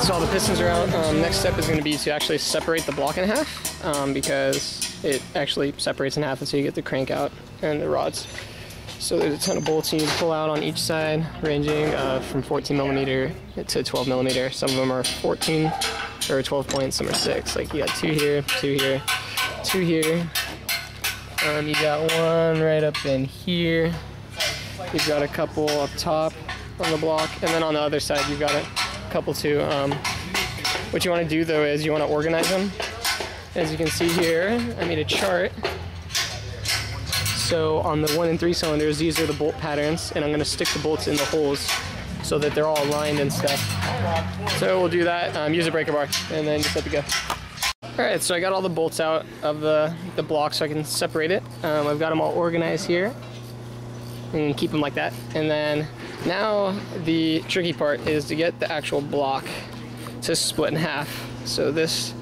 So all the pistons are out. Um, next step is going to be to actually separate the block in half um, because it actually separates in half until you get the crank out and the rods. So there's a ton of bolts you need to pull out on each side, ranging uh, from 14 millimeter to 12 millimeter. Some of them are 14 or 12 points, some are six. Like you got two here, two here, two here. Um, you got one right up in here. You've got a couple up top on the block, and then on the other side you've got a couple too. Um, what you want to do though is you want to organize them. As you can see here, I made a chart so on the one and three cylinders, these are the bolt patterns, and I'm gonna stick the bolts in the holes so that they're all aligned and stuff. So we'll do that, um, use a breaker bar, and then just let it go. All right, so I got all the bolts out of the, the block so I can separate it. Um, I've got them all organized here and keep them like that. And then now the tricky part is to get the actual block to split in half. So this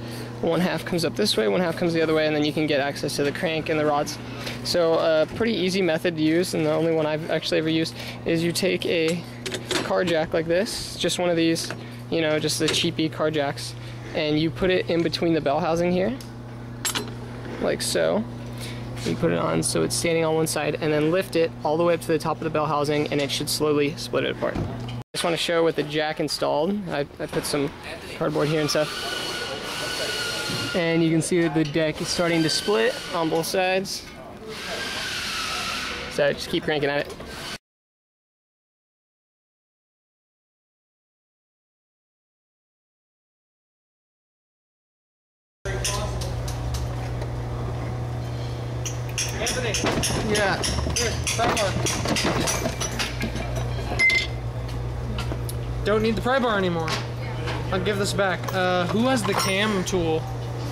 one half comes up this way, one half comes the other way, and then you can get access to the crank and the rods. So a pretty easy method to use, and the only one I've actually ever used, is you take a car jack like this, just one of these, you know, just the cheapy car jacks, and you put it in between the bell housing here, like so. You put it on so it's standing on one side, and then lift it all the way up to the top of the bell housing, and it should slowly split it apart. I just want to show with the jack installed. I, I put some cardboard here and stuff and you can see that the deck is starting to split on both sides. So just keep cranking at it. Yeah. Here, pry bar. Don't need the pry bar anymore. I'll give this back. Uh, who has the cam tool?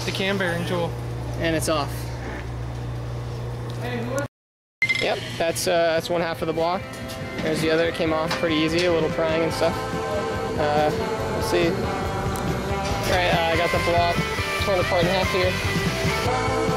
The cam bearing tool. And it's off. Yep, that's uh, that's one half of the block. There's the other. It came off pretty easy, a little prying and stuff. Uh, we'll see. All right, uh, I got the block torn apart in half here.